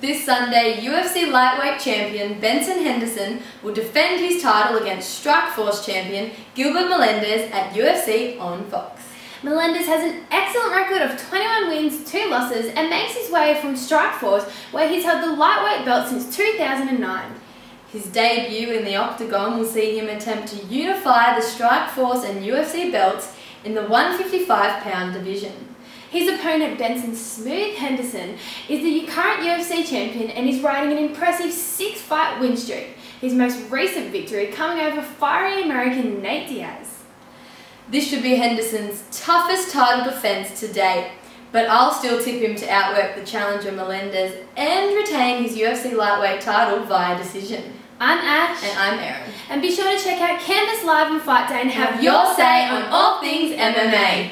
this Sunday, UFC lightweight champion Benson Henderson will defend his title against Strikeforce champion Gilbert Melendez at UFC on Fox. Melendez has an excellent record of 21 wins, 2 losses, and makes his way from Strikeforce, where he's held the lightweight belt since 2009. His debut in the octagon will see him attempt to unify the Strikeforce and UFC belts in the 155 pound division. His opponent Benson Smooth Henderson is the current UFC champion and is riding an impressive six fight win streak, his most recent victory coming over fiery American Nate Diaz. This should be Henderson's toughest title defence to date, but I'll still tip him to outwork the challenger Melendez and retain his UFC lightweight title via decision. I'm Ash. And I'm Erin. And be sure to check out Canvas Live and Fight Day and have, have your say on all things MMA.